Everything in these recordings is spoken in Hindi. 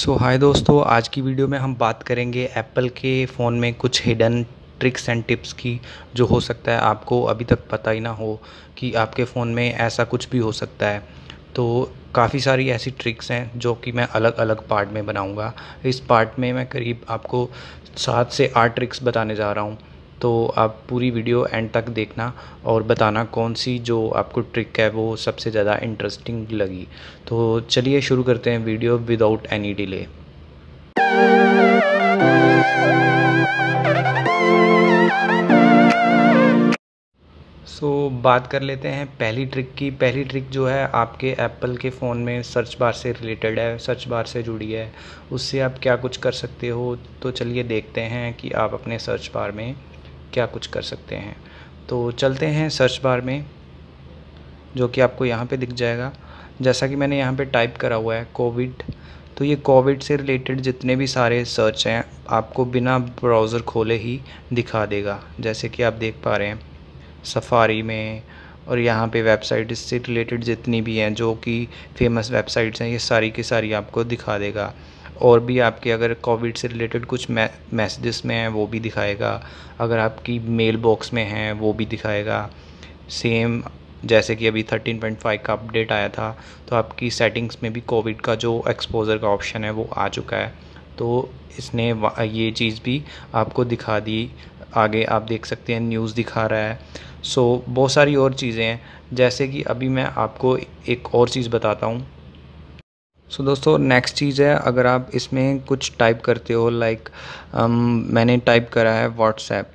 सो हाय दोस्तों, आज की वीडियो में हम बात करेंगे एप्पल के फ़ोन में कुछ हिडन ट्रिक्स एंड टिप्स की, जो हो सकता है आपको अभी तक पता ही ना हो कि आपके फ़ोन में ऐसा कुछ भी हो सकता है। तो काफ़ी सारी ऐसी ट्रिक्स हैं जो कि मैं अलग अलग पार्ट में बनाऊँगा। इस पार्ट में मैं करीब आपको सात से आठ ट्रिक्स बताने जा रहा हूँ। तो आप पूरी वीडियो एंड तक देखना और बताना कौन सी जो आपको ट्रिक है वो सबसे ज़्यादा इंटरेस्टिंग लगी। तो चलिए शुरू करते हैं video without any delay so so, बात कर लेते हैं पहली ट्रिक की। पहली ट्रिक जो है आपके एप्पल के फ़ोन में सर्च बार से रिलेटेड है सर्च बार से जुड़ी है। उससे आप क्या कुछ कर सकते हो? तो चलिए देखते हैं कि आप अपने सर्च बार में क्या कुछ कर सकते हैं। तो चलते हैं सर्च बार में, जो कि आपको यहाँ पे दिख जाएगा। जैसा कि मैंने यहाँ पे टाइप करा हुआ है कोविड तो ये कोविड से रिलेटेड जितने भी सारे सर्च हैं, आपको बिना ब्राउज़र खोले ही दिखा देगा। जैसे कि आप देख पा रहे हैं सफारी में और यहाँ पे वेबसाइट इससे रिलेटेड जितनी भी हैं, जो कि फ़ेमस वेबसाइट्स हैं, ये सारी की सारी आपको दिखा देगा। और भी आपके अगर कोविड से रिलेटेड कुछ मैसेजेस में हैं वो भी दिखाएगा। अगर आपकी मेल बॉक्स में हैं वो भी दिखाएगा। सेम जैसे कि अभी 13.5 का अपडेट आया था तो आपकी सेटिंग्स में भी कोविड का जो एक्सपोज़र का ऑप्शन है वो आ चुका है। तो इसने ये चीज़ भी आपको दिखा दी। आगे आप देख सकते हैं न्यूज़ दिखा रहा है। सो so, बहुत सारी और चीज़ें हैं। जैसे कि अभी मैं आपको एक और चीज़ बताता हूँ। सो so, दोस्तों नेक्स्ट चीज़ है अगर आप इसमें कुछ टाइप करते हो लाइक like, um, मैंने टाइप करा है व्हाट्सएप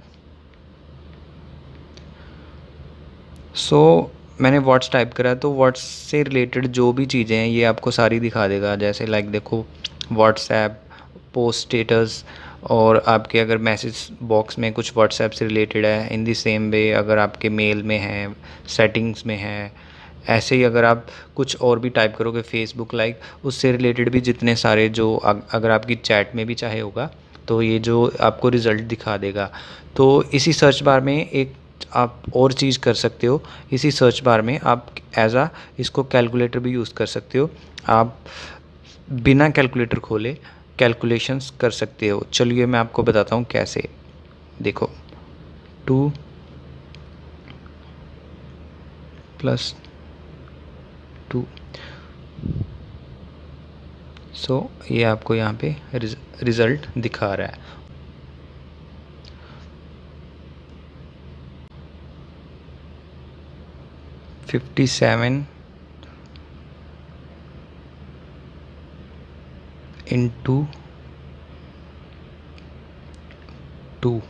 सो so, मैंने व्हाट्स टाइप करा तो व्हाट्स से रिलेटेड जो भी चीज़ें हैं ये आपको सारी दिखा देगा। जैसे लाइक देखो व्हाट्सएप पोस्ट स्टेटस और आपके अगर मैसेज बॉक्स में कुछ व्हाट्सएप से रिलेटेड है इन दी सेम वे अगर आपके मेल में है सेटिंग्स में है ऐसे ही अगर आप कुछ और भी टाइप करोगे फेसबुक लाइक उससे रिलेटेड भी जितने सारे जो अगर आपकी चैट में भी चाहे होगा तो ये जो आपको रिज़ल्ट दिखा देगा। तो इसी सर्च बार में एक आप और चीज़ कर सकते हो। इसी सर्च बार में आप एज आ इसको कैलकुलेटर भी यूज़ कर सकते हो। आप बिना कैलकुलेटर खोले कैलकुलेशंस कर सकते हो। चलिए मैं आपको बताता हूँ कैसे। देखो टू प्लस टू सो ये आपको यहाँ पे रिज़ल्ट दिखा रहा है। फिफ्टी सेवन इंटू टू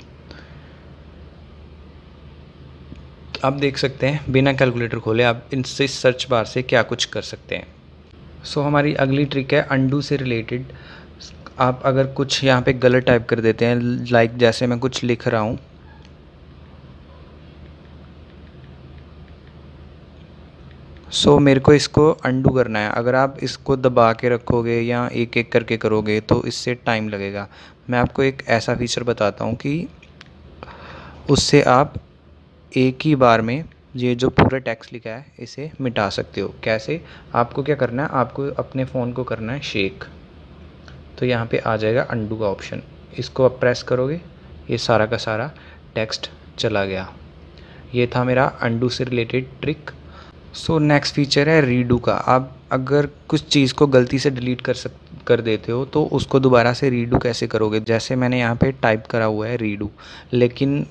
आप देख सकते हैं बिना कैलकुलेटर खोले आप इनसे सर्च बार से क्या कुछ कर सकते हैं। सो so, हमारी अगली ट्रिक है अंडू से रिलेटेड आप अगर कुछ यहाँ पे गलत टाइप कर देते हैं लाइक जैसे मैं कुछ लिख रहा हूँ। सो so, मेरे को इसको अंडू करना है। अगर आप इसको दबा के रखोगे या एक एक करके करोगे तो इससे टाइम लगेगा। मैं आपको एक ऐसा फीचर बताता हूँ कि उससे आप एक ही बार में ये जो पूरा टैक्स लिखा है, इसे मिटा सकते हो। कैसे? आपको क्या करना है? आपको अपने फ़ोन को करना है शेक तो यहाँ पे आ जाएगा अंडू का ऑप्शन इसको आप प्रेस करोगे, ये सारा का सारा टेक्स्ट चला गया। ये था मेरा अंडू से related trick so next feature है रीडू का। आप अगर कुछ चीज़ को गलती से डिलीट कर सक कर देते हो तो उसको दोबारा से रीडू कैसे करोगे? जैसे मैंने यहाँ पे टाइप करा हुआ है रीडू लेकिन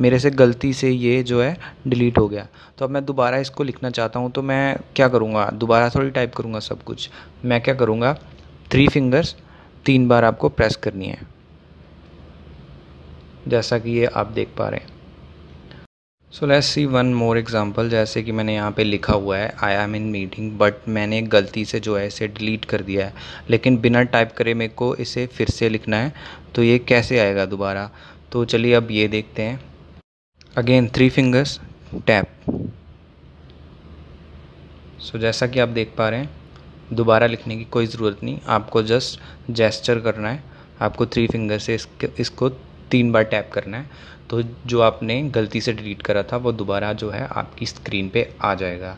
मेरे से गलती से ये जो है डिलीट हो गया। तो अब मैं दोबारा इसको लिखना चाहता हूँ तो मैं क्या करूँगा? दोबारा थोड़ी टाइप करूँगा सब कुछ। मैं क्या करूँगा? थ्री फिंगर्स तीन बार आपको प्रेस करनी है। जैसा कि ये आप देख पा रहे हैं। So let's see one more example जैसे कि मैंने यहाँ पे लिखा हुआ है I am in meeting but मैंने गलती से जो है इसे डिलीट कर दिया है। लेकिन बिना टाइप करे मेरे को इसे फिर से लिखना है तो ये कैसे आएगा दोबारा? तो चलिए अब ये देखते हैं। Again three fingers tap so जैसा कि आप देख पा रहे हैं, दोबारा लिखने की कोई ज़रूरत नहीं। आपको जस्ट जेस्चर करना है। आपको थ्री फिंगर से इसको तीन बार टैप करना है तो जो आपने गलती से डिलीट करा था वो दोबारा जो है आपकी स्क्रीन पे आ जाएगा।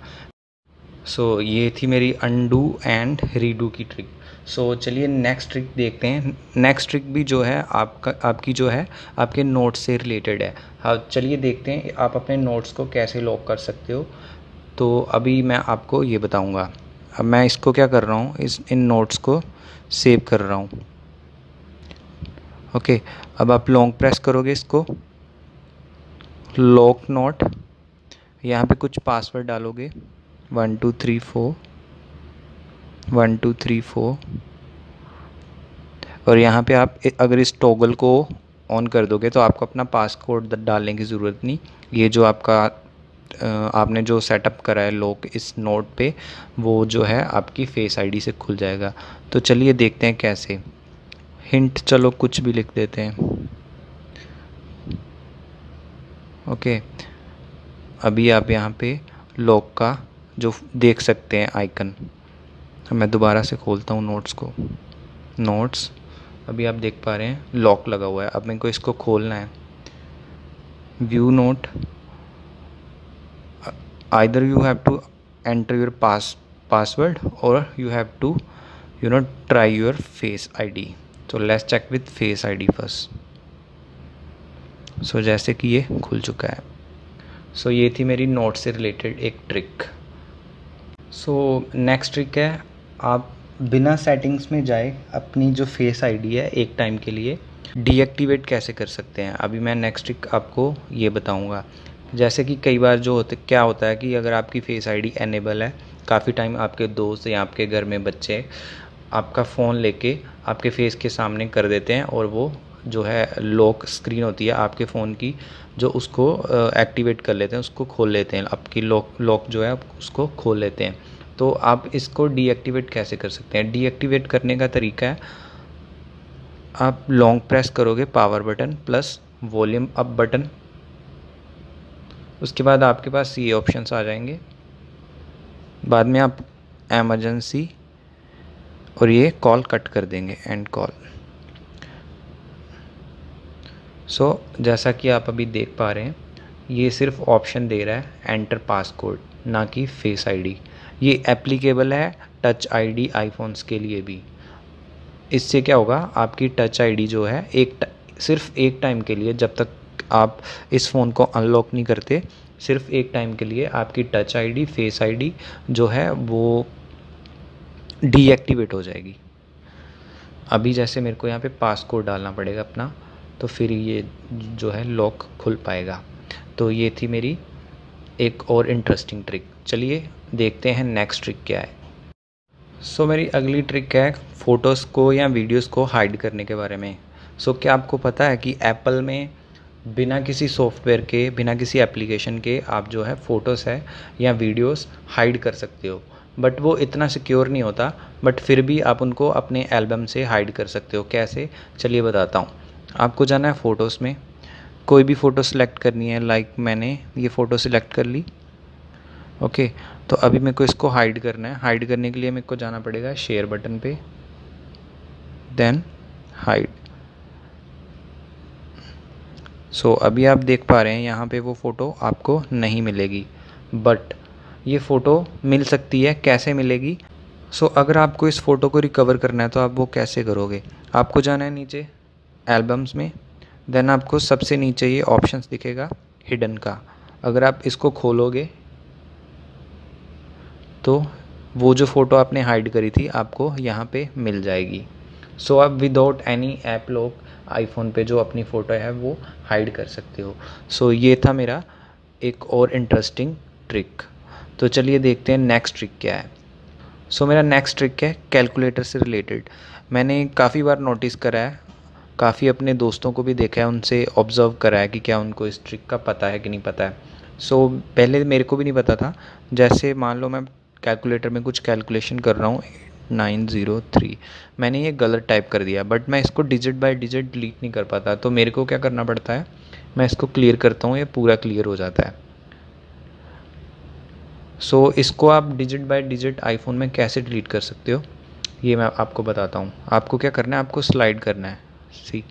सो so, ये थी मेरी अनडू एंड रीडू की ट्रिक सो so, चलिए नेक्स्ट ट्रिक देखते हैं। नेक्स्ट ट्रिक भी जो है आपका आपकी जो है आपके नोट्स से रिलेटेड है। हाँ चलिए देखते हैं आप अपने नोट्स को कैसे लॉक कर सकते हो। तो अभी मैं आपको ये बताऊँगा। अब मैं इसको क्या कर रहा हूँ? इस इन नोट्स को सेव कर रहा हूँ। ओके, अब आप लॉन्ग प्रेस करोगे इसको। लॉक नोट यहाँ पे कुछ पासवर्ड डालोगे। One two three four one two three four और यहाँ पे आप अगर इस टॉगल को ऑन कर दोगे तो आपको अपना पासकोड डालने की ज़रूरत नहीं। ये जो आपका आपने जो सेटअप करा है लॉक इस नोट पे, वो जो है आपकी फेस आईडी से खुल जाएगा। तो चलिए देखते हैं कैसे। हिंट चलो कुछ भी लिख देते हैं। ओके अभी आप यहाँ पे लॉक का जो देख सकते हैं आइकन मैं दोबारा से खोलता हूँ नोट्स को। नोट्स अभी आप देख पा रहे हैं लॉक लगा हुआ है। अब मेरे को इसको खोलना है। View note either you have to enter your pass, password or you have to, you know, try your face id so let's check with face id first so जैसे कि ये खुल चुका है। सो so, ये थी मेरी नोट से रिलेटेड एक ट्रिक सो नेक्स्ट ट्रिक है आप बिना सेटिंग्स में जाए अपनी जो फेस आईडी है एक टाइम के लिए डीएक्टिवेट कैसे कर सकते हैं? अभी मैं नेक्स्ट ट्रिक आपको ये बताऊँगा। जैसे कि कई बार जो होते क्या होता है कि अगर आपकी फ़ेस आईडी एनेबल है काफ़ी टाइम आपके दोस्त या आपके घर में बच्चे आपका फ़ोन लेके आपके फेस के सामने कर देते हैं और वो जो है लॉक स्क्रीन होती है आपके फ़ोन की, जो उसको एक्टिवेट कर लेते हैं, उसको खोल लेते हैं। आपकी लॉक लॉक जो है उसको खोल लेते हैं। तो आप इसको डीएक्टिवेट कैसे कर सकते हैं? डीएक्टिवेट करने का तरीका है, आप लॉन्ग प्रेस करोगे power button plus volume up button उसके बाद आपके पास ये ऑप्शंस आ जाएँगे। बाद में आप एमरजेंसी और ये कॉल कट कर देंगे एंड कॉल सो जैसा कि आप अभी देख पा रहे हैं, ये सिर्फ़ ऑप्शन दे रहा है एंटर पासकोड ना कि फेस आईडी ये एप्लीकेबल है टच आईडी आईफोन्स के लिए भी. इससे क्या होगा, आपकी टच आईडी जो है, एक सिर्फ़ एक टाइम के लिए, जब तक आप इस फ़ोन को अनलॉक नहीं करते, सिर्फ़ एक टाइम के लिए आपकी टच आईडी फेस आईडी जो है, वो डीएक्टिवेट हो जाएगी। अभी जैसे मेरे को यहाँ पे पासकोड डालना पड़ेगा अपना तो फिर ये जो है लॉक खुल पाएगा। तो ये थी मेरी एक और इंटरेस्टिंग ट्रिक चलिए देखते हैं नेक्स्ट ट्रिक क्या है। सो so, मेरी अगली ट्रिक है फ़ोटोज़ को या वीडियोज़ को हाइड करने के बारे में। सो so, क्या आपको पता है कि एप्पल में बिना किसी सॉफ्टवेयर के बिना किसी एप्लीकेशन के आप जो है फ़ोटोज़ है या वीडियोस हाइड कर सकते हो। बट वो इतना सिक्योर नहीं होता बट फिर भी आप उनको अपने एल्बम से हाइड कर सकते हो। कैसे? चलिए बताता हूँ। आपको जाना है फ़ोटोज़ में। कोई भी फ़ोटो सेलेक्ट करनी है लाइक मैंने ये फ़ोटो सेलेक्ट कर ली। ओके तो अभी मेरे को इसको हाइड करना है। हाइड करने के लिए मेरे को जाना पड़ेगा शेयर बटन पे। देन हाइड सो अभी आप देख पा रहे हैं, यहाँ पे वो फ़ोटो आपको नहीं मिलेगी। बट ये फ़ोटो मिल सकती है कैसे मिलेगी? सो so, अगर आपको इस फ़ोटो को रिकवर करना है तो आप वो कैसे करोगे? आपको जाना है नीचे एल्बम्स में देन आपको सबसे नीचे ये ऑप्शंस दिखेगा हिडन का। अगर आप इसको खोलोगे तो वो जो फ़ोटो आपने हाइड करी थी आपको यहाँ पे मिल जाएगी। सो so, आप विदाउट एनी ऐप लोग आईफोन पे जो अपनी फ़ोटो है वो हाइड कर सकते हो। सो so, ये था मेरा एक और इंटरेस्टिंग ट्रिक तो चलिए देखते हैं नेक्स्ट ट्रिक क्या है। सो so, मेरा नेक्स्ट ट्रिक है कैलकुलेटर से रिलेटेड मैंने काफ़ी बार नोटिस करा है काफ़ी अपने दोस्तों को भी देखा है उनसे ऑब्ज़र्व करा है कि क्या उनको इस ट्रिक का पता है कि नहीं पता है। सो so, पहले मेरे को भी नहीं पता था जैसे मान लो मैं कैलकुलेटर में कुछ कैलकुलेशन कर रहा हूँ नाइन ज़ीरो थ्री मैंने ये गलत टाइप कर दिया बट मैं इसको डिजिट बाय डिजिट डिलीट नहीं कर पाता तो मेरे को क्या करना पड़ता है मैं इसको क्लियर करता हूँ ये पूरा क्लियर हो जाता है। सो so, इसको आप डिजिट बाय डिजिट आईफोन में कैसे डिलीट कर सकते हो? ये मैं आपको बताता हूँ। आपको क्या करना है? आपको स्लाइड करना है। सी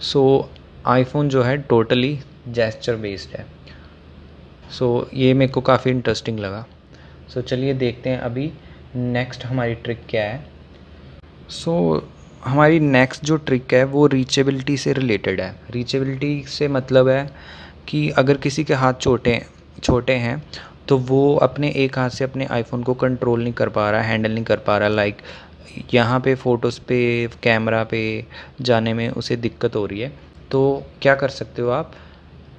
सो आईफोन जो है टोटली जेस्चर बेस्ड है। सो so, ये मेरे को काफ़ी इंटरेस्टिंग लगा। सो so, चलिए देखते हैं अभी नेक्स्ट हमारी ट्रिक क्या है। सो so, हमारी नेक्स्ट जो ट्रिक है, वो रीचेबिलिटी से रिलेटेड है। रीचेबिलिटी से मतलब है कि अगर किसी के हाथ छोटे छोटे हैं तो वो अपने एक हाथ से अपने आईफोन को कंट्रोल नहीं कर पा रहा हैंडल नहीं कर पा रहा। लाइक यहाँ पे फ़ोटोज़ पे कैमरा पे जाने में उसे दिक्कत हो रही है। तो क्या कर सकते हो आप?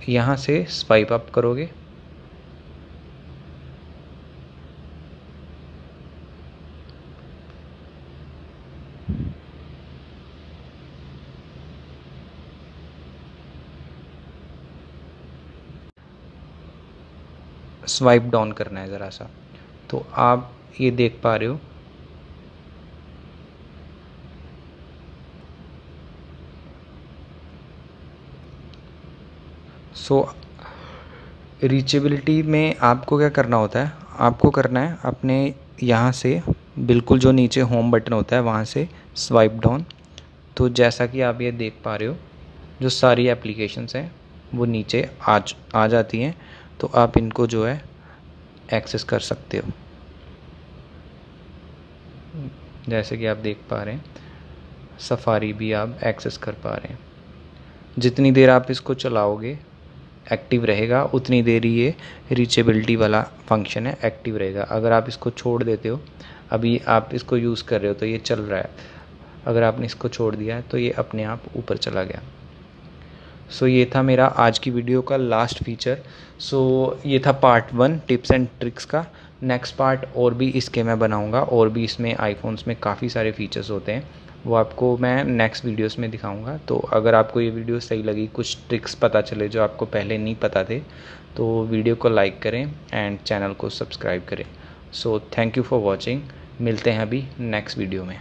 यहाँ से स्वाइप अप करोगे। स्वाइप डाउन करना है ज़रा सा। तो आप ये देख पा रहे हो। सो रीचेबिलिटी में आपको क्या करना होता है? आपको करना है अपने यहाँ से बिल्कुल जो नीचे होम बटन होता है, वहाँ से स्वाइप डाउन तो जैसा कि आप ये देख पा रहे हो, जो सारी एप्लीकेशंस हैं, वो नीचे आ आ जाती हैं। तो आप इनको जो है एक्सेस कर सकते हो। जैसे कि आप देख पा रहे हैं सफारी भी आप एक्सेस कर पा रहे हैं। जितनी देर आप इसको चलाओगे एक्टिव रहेगा, उतनी देर ये रीचेबिलिटी वाला फ़ंक्शन है एक्टिव रहेगा। अगर आप इसको छोड़ देते हो, अभी आप इसको यूज़ कर रहे हो तो ये चल रहा है। अगर आपने इसको छोड़ दिया है तो ये अपने आप ऊपर चला गया। सो ये था मेरा आज की वीडियो का लास्ट फीचर सो ये था part one tips and tricks का. नेक्स्ट पार्ट और भी इसके मैं बनाऊँगा और भी इसमें आईफोन्स में काफ़ी सारे फीचर्स होते हैं. वो आपको मैं नेक्स्ट वीडियोस में दिखाऊँगा. तो अगर आपको ये वीडियो सही लगी, कुछ ट्रिक्स पता चले जो आपको पहले नहीं पता थे तो वीडियो को लाइक करें एंड चैनल को सब्सक्राइब करें. So thank you for watching मिलते हैं अभी नेक्स्ट वीडियो में.